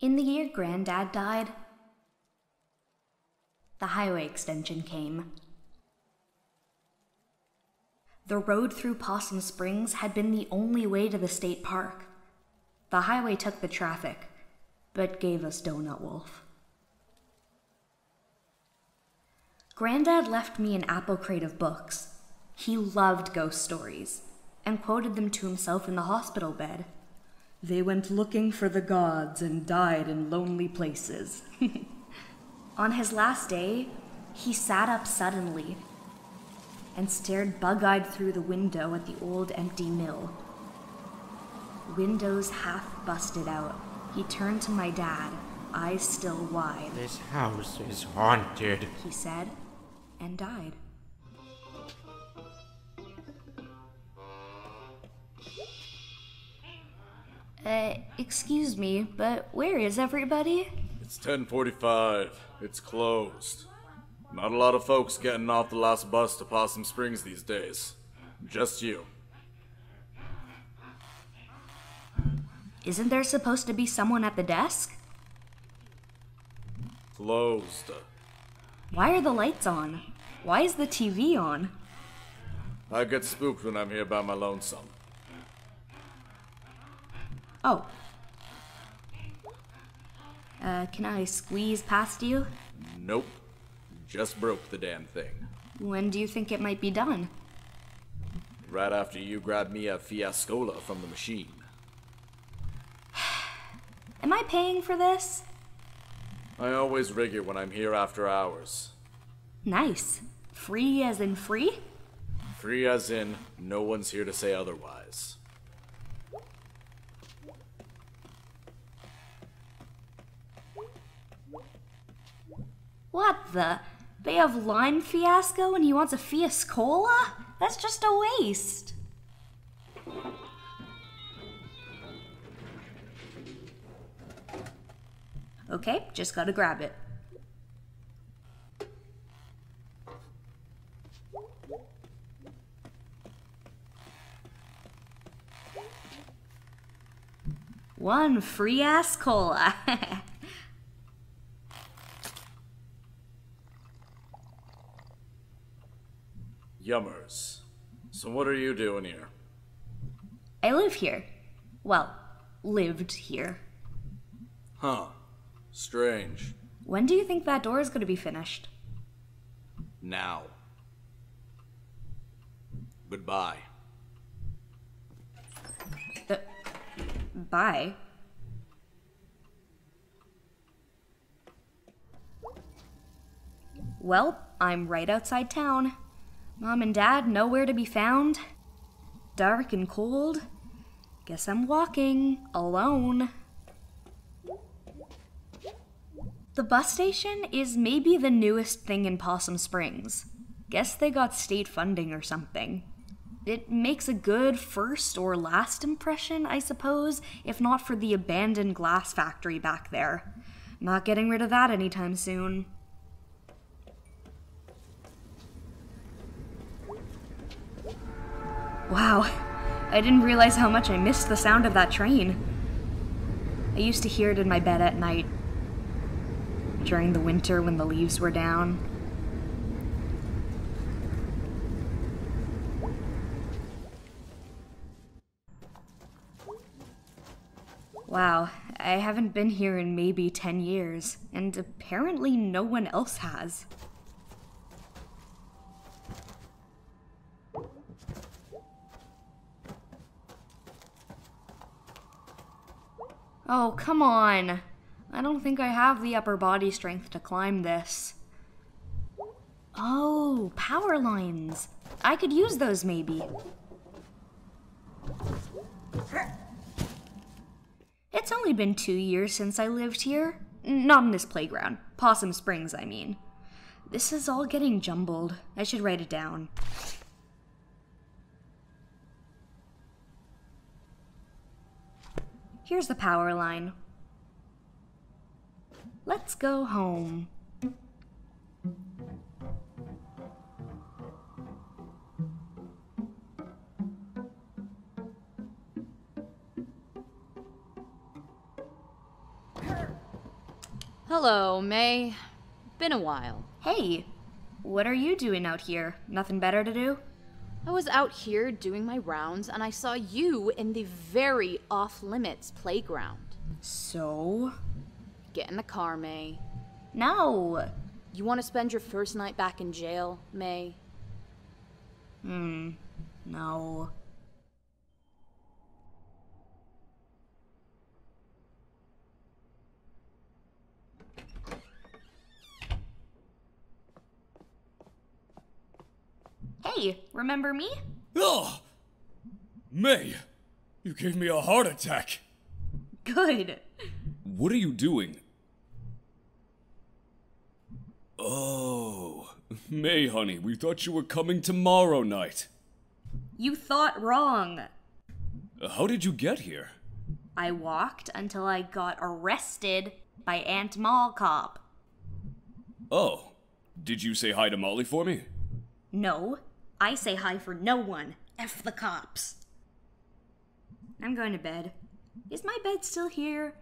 In the year Granddad died, the highway extension came. The road through Possum Springs had been the only way to the state park. The highway took the traffic, but gave us Donut Wolf. Granddad left me an apple crate of books. He loved ghost stories and quoted them to himself in the hospital bed. They went looking for the gods and died in lonely places. On his last day, he sat up suddenly and stared bug eyed through the window at the old empty mill. Windows half busted out, he turned to my dad, eyes still wide. This house is haunted. He said, and died. Uh, excuse me, but where is everybody? It's 10:45. It's closed. Not a lot of folks getting off the last bus to Possum Springs these days. Just you. Isn't there supposed to be someone at the desk? Closed. Why are the lights on? Why is the TV on? I get spooked when I'm here by my lonesome. Oh. Uh, can I squeeze past you? Nope. Just broke the damn thing. When do you think it might be done? Right after you grabbed me a fiascola from the machine. Am I paying for this? I always rig it when I'm here after hours. Nice. Free as in free? Free as in, no one's here to say otherwise. What the? They have lime fiasco and he wants a fiascola? That's just a waste. Okay, just gotta grab it. One free ass cola. Yummers. So what are you doing here? I live here. Well, lived here. Huh. Strange. When do you think that door is going to be finished? Now. Goodbye. The. Bye. Well, I'm right outside town. Mom and Dad nowhere to be found. Dark and cold. Guess I'm walking alone. The bus station is maybe the newest thing in Possum Springs. Guess they got state funding or something. It makes a good first or last impression, I suppose, if not for the abandoned glass factory back there. Not getting rid of that anytime soon. Wow, I didn't realize how much I missed the sound of that train. I used to hear it in my bed at night, during the winter when the leaves were down. Wow, I haven't been here in maybe 10 years, and apparently no one else has. Oh, come on. I don't think I have the upper body strength to climb this. Oh, power lines. I could use those maybe. It's only been two years since I lived here. Not in this playground. Possum Springs, I mean. This is all getting jumbled. I should write it down. Here's the power line. Let's go home. Hello, Mae. Been a while. Hey, what are you doing out here? Nothing better to do? I was out here doing my rounds and I saw you in the very off limits playground. So? Get in the car, Mae. No. You want to spend your first night back in jail, Mae? Hmm. No. Hey, remember me? Oh! Mae, you gave me a heart attack. Good. What are you doing? Oh, Mae, honey, we thought you were coming tomorrow night. You thought wrong. Uh, How did you get here? I walked until I got arrested by Aunt Mall Cop. Oh, did you say hi to Molly for me? No, I say hi for no one. F the cops. I'm going to bed. Is my bed still here?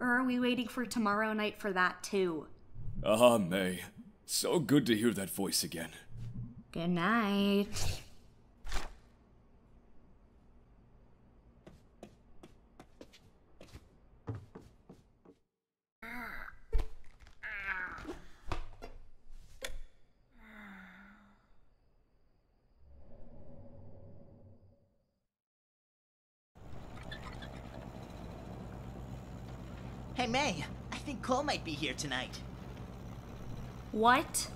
Or are we waiting for tomorrow night for that too? Ah, Mae. So good to hear that voice again. Good night. Hey, Mae, I think Cole might be here tonight. What?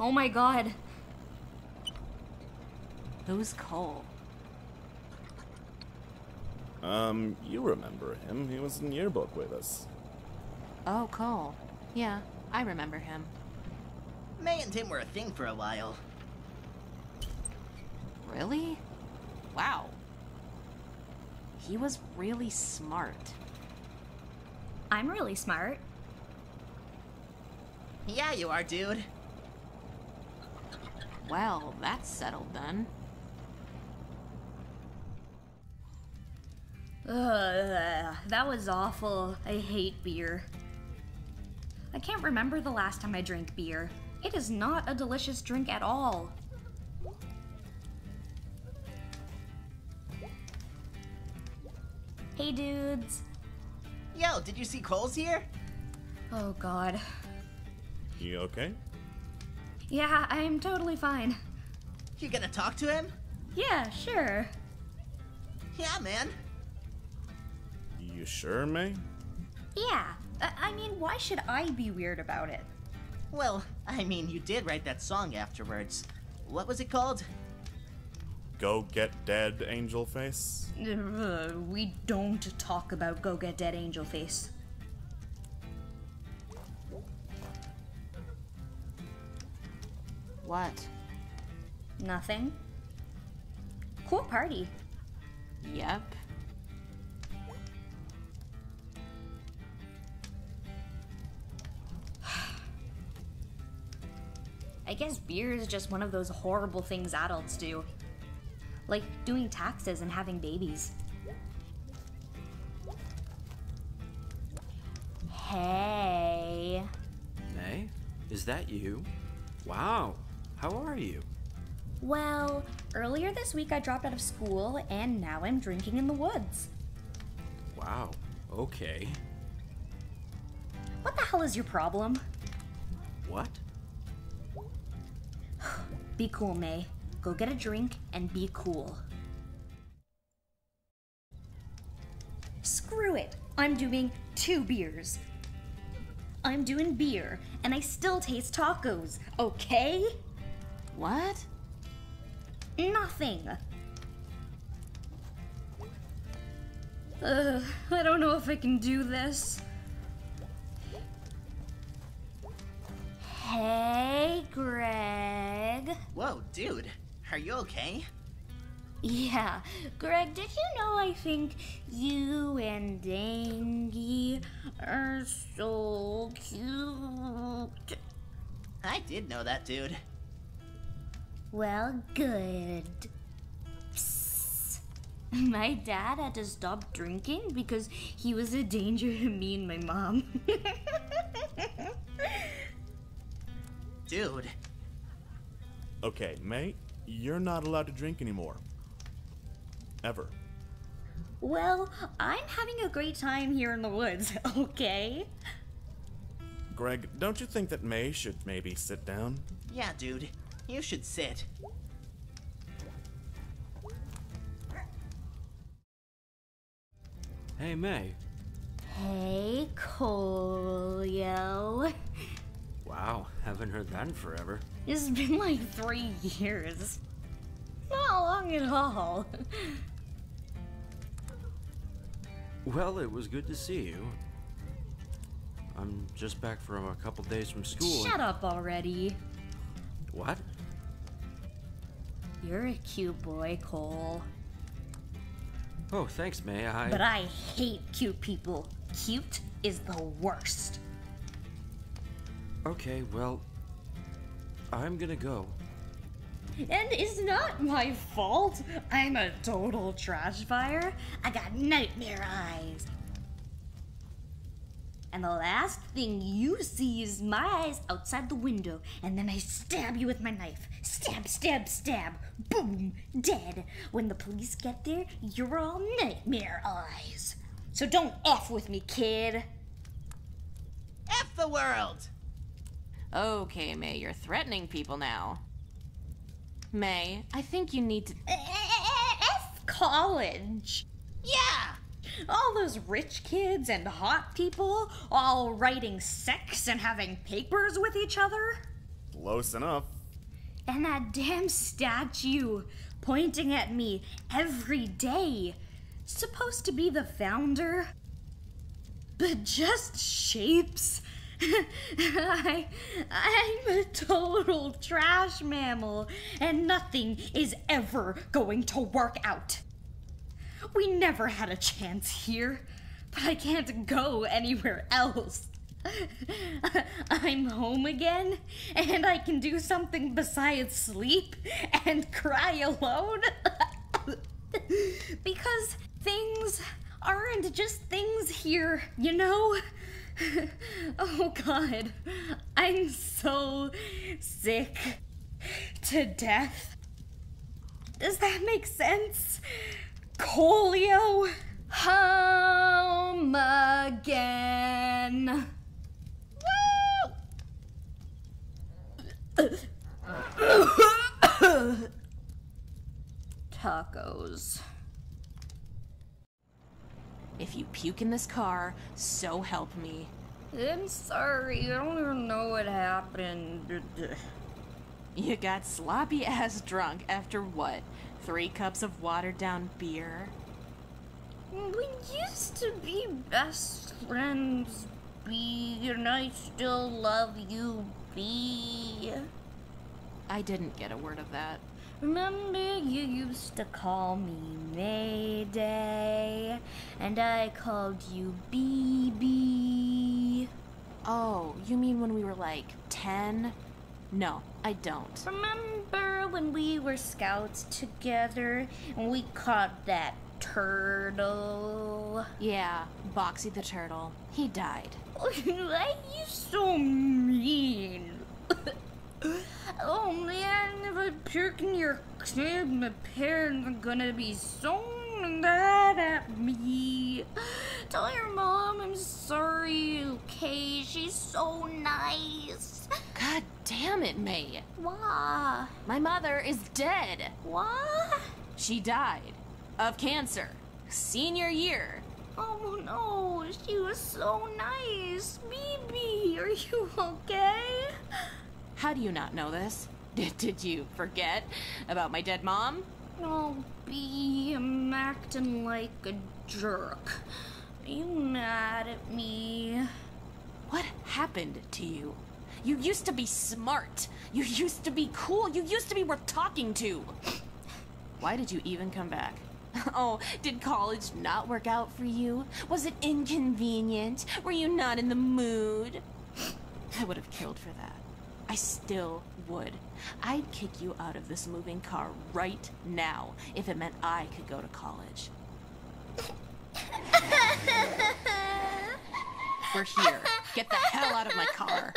Oh my god. Who's Cole? Um, you remember him. He was in yearbook with us. Oh, Cole. Yeah, I remember him. Mae and him were a thing for a while. Really? Wow. He was really smart. I'm really smart. Yeah, you are, dude. Well, that's settled then. Ugh, that was awful. I hate beer. I can't remember the last time I drank beer. It is not a delicious drink at all. Hey dudes. Yo, did you see Cole's here? Oh god. You okay? Yeah, I'm totally fine. You gonna talk to him? Yeah, sure. Yeah, man. You sure, Mae? Yeah. I I mean, why should I be weird about it? Well, I mean, you did write that song afterwards. What was it called? Go get dead, angel face? Ugh, we don't talk about Go Get Dead Angel Face. What? Nothing. Cool party. Yep. I guess beer is just one of those horrible things adults do. Like doing taxes and having babies. Hey. Mae? Is that you? Wow. How are you? Well, earlier this week I dropped out of school and now I'm drinking in the woods. Wow. Okay. What the hell is your problem? What? Be cool, Mae. Go get a drink and be cool. Screw it. I'm doing two beers. I'm doing beer, and I still taste tacos, okay? What? Nothing. Ugh, I don't know if I can do this. Hey, Gregg. Whoa, dude. Are you okay? Yeah, Gregg, did you know I think you and Dangy are so cute? I did know that, dude. Well, good. Psst. My dad had to stop drinking because he was a danger to me and my mom. Dude, Okay, Mae, you're not allowed to drink anymore. Ever. well, I'm having a great time here in the woods, okay? Gregg, don't you think that Mae should maybe sit down? yeah, dude. You should sit. Hey, Mae. Hey, Colio. Wow, haven't heard that in forever. It's been like three years. Not long at all. Well, it was good to see you. I'm just back from a couple days from school. Shut up already. What? You're a cute boy, Cole. Oh, thanks, Mae. I. But I hate cute people. Cute is the worst. Okay, well. I'm gonna go. And it's not my fault. I'm a total trash fire. I got nightmare eyes. And the last thing you see is my eyes outside the window, and then I stab you with my knife. Stab, stab, stab. Boom, dead. When the police get there, you're all nightmare eyes. So don't F with me, kid. F the world! Okay, Mae, you're threatening people now. Mae, I think you need to. F college. Yeah! All those rich kids and hot people all writing sex and having papers with each other. Close enough. And that damn statue pointing at me every day. Supposed to be the founder, but just shapes. I, I'm a total trash mammal, and nothing is ever going to work out. We never had a chance here, but I can't go anywhere else. I'm home again, and I can do something besides sleep and cry alone. because things aren't just things here, you know? oh god, I'm so sick to death. Does that make sense? Colio? Home again. Woo! Tacos. If you puke in this car, so help me. I'm sorry, I don't even know what happened. You got sloppy ass drunk after what? Three cups of watered down beer? We used to be best friends, Bea, and I still love you, Bea. I didn't get a word of that. Remember you used to call me Mayday, and I called you BB. Oh, you mean when we were like 10? No, I don't. Remember when we were scouts together and we caught that turtle? Yeah, Boxy the Turtle. He died. Why are you so mean? Oh man, if I puke in your crib, my parents are gonna be so mad at me. Tell your mom I'm sorry, okay? She's so nice. God damn it, Mae. Why? My mother is dead. Why? She died of cancer. Senior year. Oh no, she was so nice. Bibi, are you okay? How do you not know this? Did, did you forget about my dead mom? Oh, Bea, I'm acting like a jerk. Are you mad at me? What happened to you? You used to be smart. You used to be cool. You used to be worth talking to. Why did you even come back? Oh, did college not work out for you? Was it inconvenient? Were you not in the mood? I would have killed for that. I still would. I'd kick you out of this moving car right now if it meant I could go to college. We're here. Get the hell out of my car.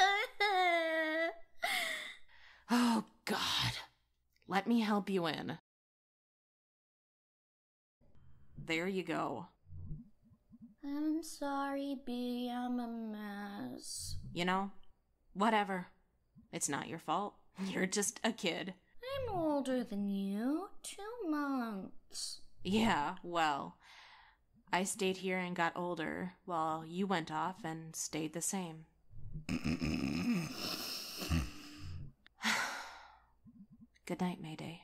Oh, God. Let me help you in. There you go. I'm sorry, Bea. I'm a mess. You know, whatever. It's not your fault. You're just a kid. I'm older than you. Two months. Yeah, well, I stayed here and got older while you went off and stayed the same. Good night, Mayday.